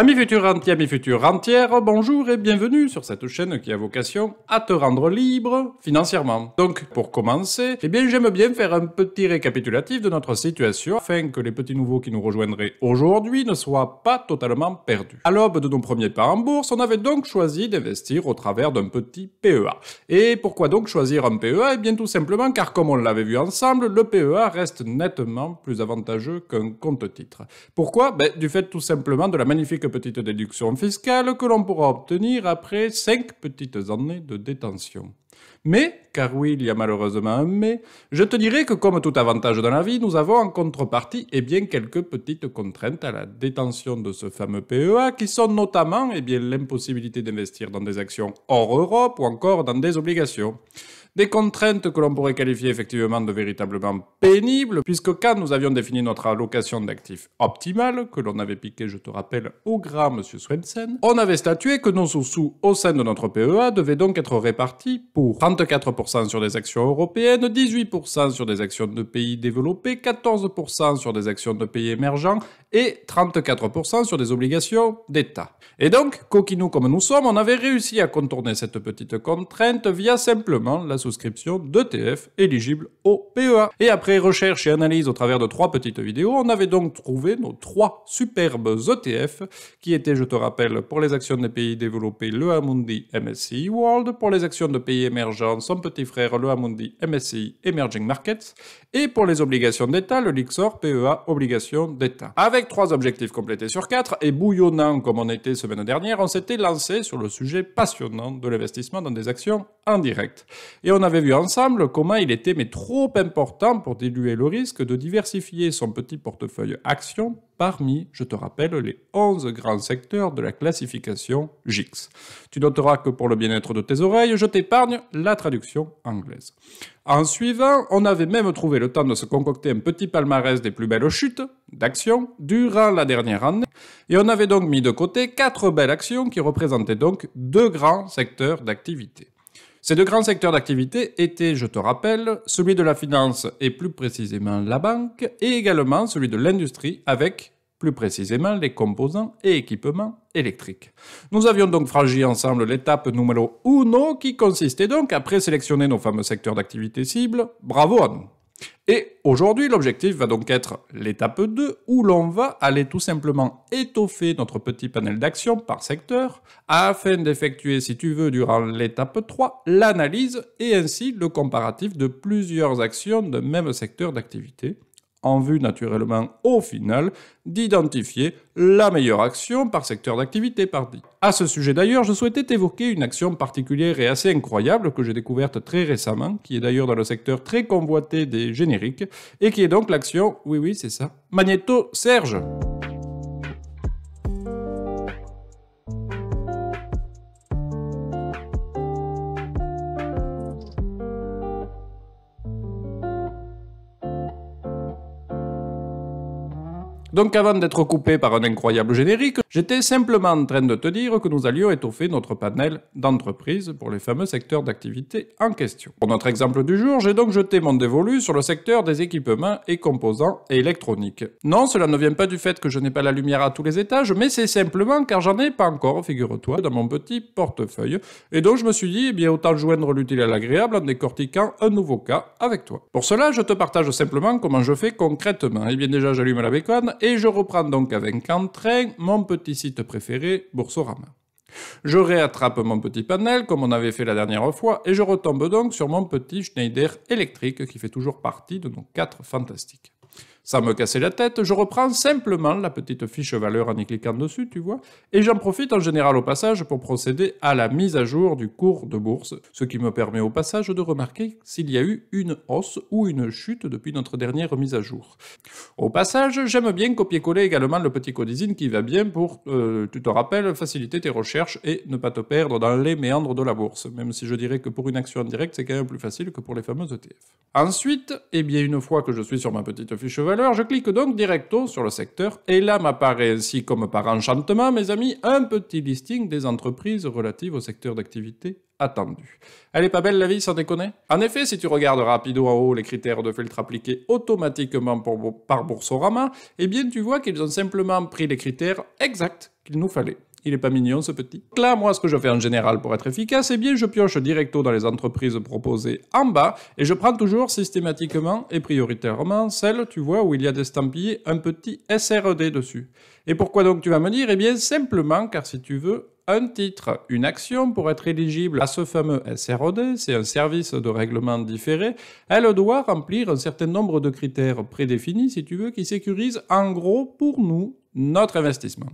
Amis futurs entiers, amis futurs entières, bonjour et bienvenue sur cette chaîne qui a vocation à te rendre libre financièrement. Donc, pour commencer, eh bien, j'aime bien faire un petit récapitulatif de notre situation afin que les petits nouveaux qui nous rejoindraient aujourd'hui ne soient pas totalement perdus. À l'aube de nos premiers pas en bourse, on avait donc choisi d'investir au travers d'un petit PEA. Et pourquoi donc choisir un PEA Eh bien, tout simplement car, comme on l'avait vu ensemble, le PEA reste nettement plus avantageux qu'un compte-titre. Pourquoi? Ben, Du fait tout simplement de la magnifique petite déduction fiscale que l'on pourra obtenir après 5 petites années de détention. Mais, car oui, il y a malheureusement un mais, je te dirais que comme tout avantage dans la vie, nous avons en contrepartie eh bien, quelques petites contraintes à la détention de ce fameux PEA qui sont notamment eh l'impossibilité d'investir dans des actions hors Europe ou encore dans des obligations. Des contraintes que l'on pourrait qualifier effectivement de véritablement pénibles, puisque quand nous avions défini notre allocation d'actifs optimale, que l'on avait piqué, je te rappelle, au grand M. Swensen, on avait statué que nos sous-sous au sein de notre PEA devaient donc être répartis pour 34% sur des actions européennes, 18% sur des actions de pays développés, 14% sur des actions de pays émergents et 34% sur des obligations d'État. Et donc, coquinou comme nous sommes, on avait réussi à contourner cette petite contrainte via simplement la souscription d'ETF éligibles au PEA. Et après recherche et analyse au travers de trois petites vidéos, on avait donc trouvé nos trois superbes ETF qui étaient, je te rappelle, pour les actions des pays développés, le Amundi MSCI World, pour les actions de pays émergents, son petit frère, le Amundi MSCI Emerging Markets, et pour les obligations d'État, le Lixor PEA Obligations d'État. Avec trois objectifs complétés sur quatre et bouillonnant comme on était semaine dernière, on s'était lancé sur le sujet passionnant de l'investissement dans des actions en direct. Et on avait vu ensemble comment il était mais trop important pour diluer le risque de diversifier son petit portefeuille actions parmi, je te rappelle, les 11 grands secteurs de la classification GIX. Tu noteras que pour le bien-être de tes oreilles, je t'épargne la traduction anglaise. En suivant, on avait même trouvé le temps de se concocter un petit palmarès des plus belles chutes d'actions durant la dernière année, et on avait donc mis de côté quatre belles actions qui représentaient donc deux grands secteurs d'activité. Ces deux grands secteurs d'activité étaient, je te rappelle, celui de la finance et plus précisément la banque, et également celui de l'industrie avec plus précisément les composants et équipements électriques. Nous avions donc franchi ensemble l'étape numéro 1 qui consistait donc à présélectionner nos fameux secteurs d'activité cibles. Bravo à nous et aujourd'hui, l'objectif va donc être l'étape 2, où l'on va aller tout simplement étoffer notre petit panel d'actions par secteur, afin d'effectuer, si tu veux, durant l'étape 3, l'analyse et ainsi le comparatif de plusieurs actions de même secteur d'activité en vue naturellement au final d'identifier la meilleure action par secteur d'activité par dit. À ce sujet d'ailleurs, je souhaitais évoquer une action particulière et assez incroyable que j'ai découverte très récemment, qui est d'ailleurs dans le secteur très convoité des génériques, et qui est donc l'action, oui oui c'est ça, Magneto Serge. Donc avant d'être coupé par un incroyable générique, j'étais simplement en train de te dire que nous allions étoffer notre panel d'entreprises pour les fameux secteurs d'activité en question. Pour notre exemple du jour, j'ai donc jeté mon dévolu sur le secteur des équipements et composants électroniques. Non, cela ne vient pas du fait que je n'ai pas la lumière à tous les étages, mais c'est simplement car j'en ai pas encore, figure-toi, dans mon petit portefeuille. Et donc je me suis dit, eh bien autant joindre l'utile à l'agréable en décortiquant un nouveau cas avec toi. Pour cela, je te partage simplement comment je fais concrètement. Eh bien déjà, j'allume la bécane et je reprends donc avec entrain mon petit site préféré, Boursorama. Je réattrape mon petit panel comme on avait fait la dernière fois et je retombe donc sur mon petit Schneider électrique qui fait toujours partie de nos quatre fantastiques. Sans me casser la tête, je reprends simplement la petite fiche valeur en y cliquant dessus, tu vois, et j'en profite en général au passage pour procéder à la mise à jour du cours de bourse, ce qui me permet au passage de remarquer s'il y a eu une hausse ou une chute depuis notre dernière mise à jour. Au passage, j'aime bien copier-coller également le petit codizine qui va bien pour, euh, tu te rappelles, faciliter tes recherches et ne pas te perdre dans les méandres de la bourse, même si je dirais que pour une action en c'est quand même plus facile que pour les fameux ETF. Ensuite, eh bien, une fois que je suis sur ma petite fiche valeur, valeur, je clique donc directo sur le secteur et là m'apparaît ainsi comme par enchantement, mes amis, un petit listing des entreprises relatives au secteur d'activité attendu. Elle est pas belle la vie, sans déconner? En effet, si tu regardes rapido en haut les critères de filtre appliqués automatiquement par Boursorama, eh bien tu vois qu'ils ont simplement pris les critères exacts qu'il nous fallait. Il est pas mignon ce petit. Là, moi, ce que je fais en général pour être efficace, eh bien, je pioche directo dans les entreprises proposées en bas et je prends toujours systématiquement et prioritairement celles, tu vois, où il y a d'estampillé un petit SRD dessus. Et pourquoi donc tu vas me dire? Eh bien, simplement car si tu veux, un titre, une action pour être éligible à ce fameux SRD, c'est un service de règlement différé, elle doit remplir un certain nombre de critères prédéfinis, si tu veux, qui sécurisent en gros pour nous notre investissement.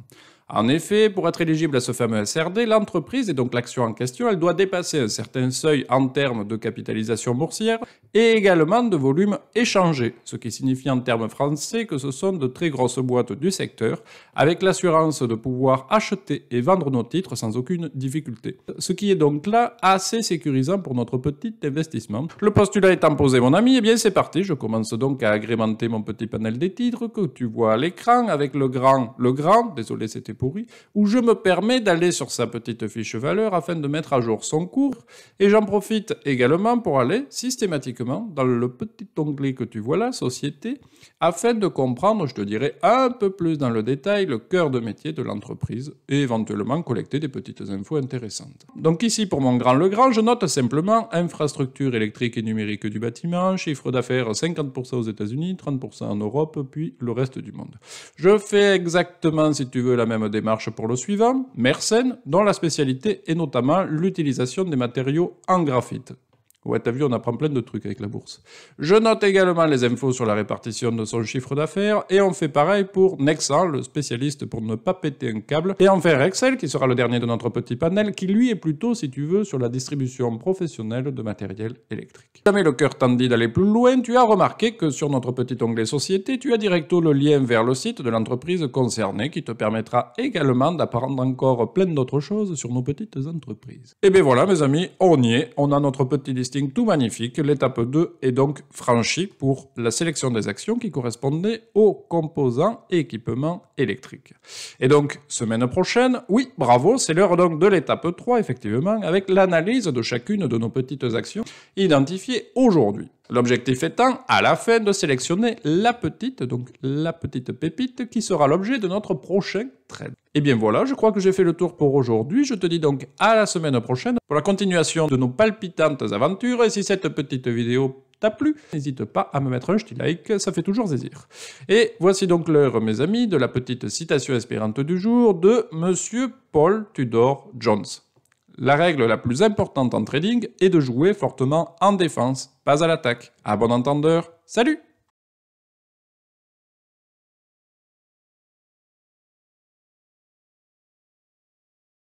En effet, pour être éligible à ce fameux SRD, l'entreprise, et donc l'action en question, elle doit dépasser un certain seuil en termes de capitalisation boursière et également de volume échangé, ce qui signifie en termes français que ce sont de très grosses boîtes du secteur, avec l'assurance de pouvoir acheter et vendre nos titres sans aucune difficulté. Ce qui est donc là assez sécurisant pour notre petit investissement. Le postulat étant posé, mon ami, et eh bien c'est parti, je commence donc à agrémenter mon petit panel des titres que tu vois à l'écran avec le grand, le grand, désolé c'était pourri, où je me permets d'aller sur sa petite fiche valeur afin de mettre à jour son cours, et j'en profite également pour aller systématiquement dans le petit onglet que tu vois là, Société, afin de comprendre, je te dirais un peu plus dans le détail, le cœur de métier de l'entreprise, et éventuellement collecter des petites infos intéressantes. Donc ici, pour mon grand le grand, je note simplement infrastructure électrique et numérique du bâtiment, chiffre d'affaires 50% aux États-Unis, 30% en Europe, puis le reste du monde. Je fais exactement, si tu veux, la même démarche pour le suivant, Mersenne, dont la spécialité est notamment l'utilisation des matériaux en graphite. Ouais, t'as vu, on apprend plein de trucs avec la bourse. Je note également les infos sur la répartition de son chiffre d'affaires et on fait pareil pour Nexan, le spécialiste pour ne pas péter un câble. Et enfin Excel, qui sera le dernier de notre petit panel, qui lui est plutôt, si tu veux, sur la distribution professionnelle de matériel électrique. Jamais le cœur t'en dit d'aller plus loin, tu as remarqué que sur notre petit onglet Société, tu as directo le lien vers le site de l'entreprise concernée qui te permettra également d'apprendre encore plein d'autres choses sur nos petites entreprises. Et bien voilà mes amis, on y est, on a notre petit tout magnifique. L'étape 2 est donc franchie pour la sélection des actions qui correspondaient aux composants et équipements électriques. Et donc, semaine prochaine, oui, bravo, c'est l'heure donc de l'étape 3, effectivement, avec l'analyse de chacune de nos petites actions identifiées aujourd'hui. L'objectif étant, à la fin, de sélectionner la petite, donc la petite pépite, qui sera l'objet de notre prochain trade. Et bien voilà, je crois que j'ai fait le tour pour aujourd'hui. Je te dis donc à la semaine prochaine pour la continuation de nos palpitantes aventures. Et si cette petite vidéo t'a plu, n'hésite pas à me mettre un petit like, ça fait toujours plaisir. Et voici donc l'heure, mes amis, de la petite citation espérante du jour de Monsieur Paul Tudor Jones. La règle la plus importante en trading est de jouer fortement en défense, pas à l'attaque. À bon entendeur, salut